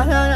I